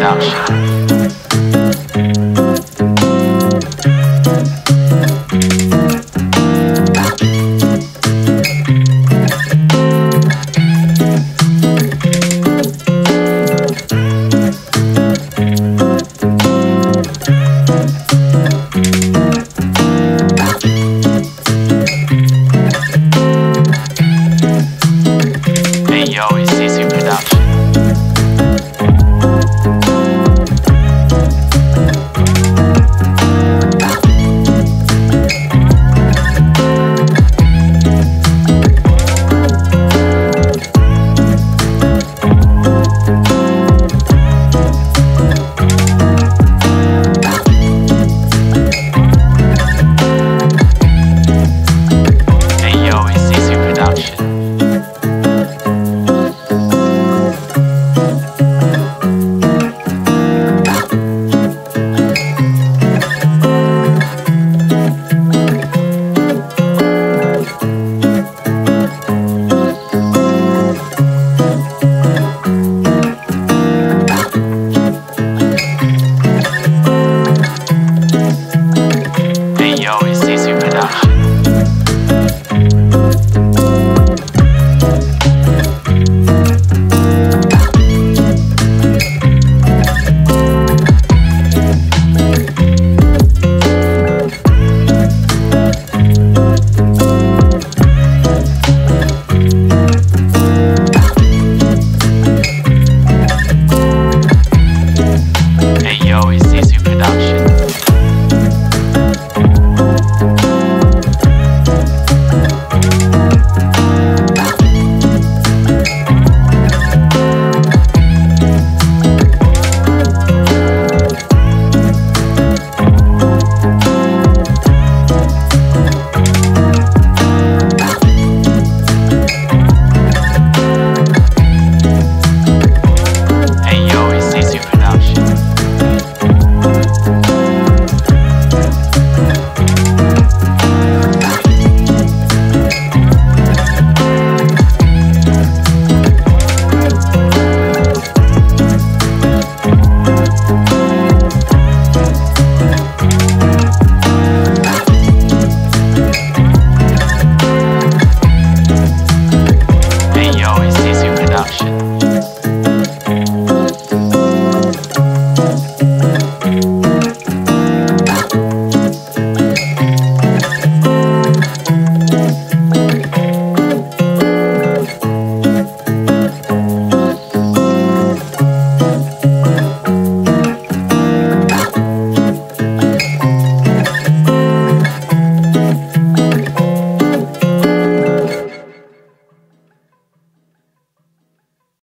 production. yo, it's easy. Owen Production.